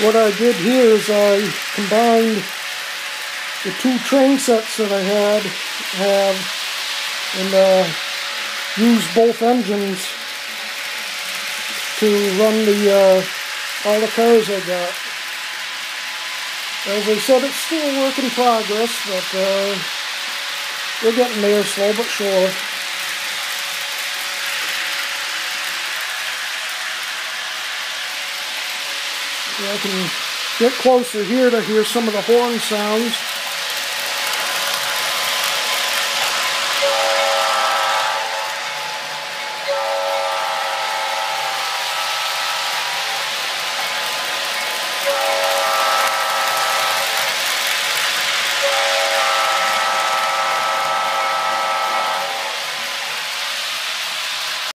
what I did here is I combined the two train sets that I had have and uh, used both engines to run the uh, all the cars I got. As I said, it's still a work in progress, but uh, we're getting there slow but sure. I can get closer here to hear some of the horn sounds.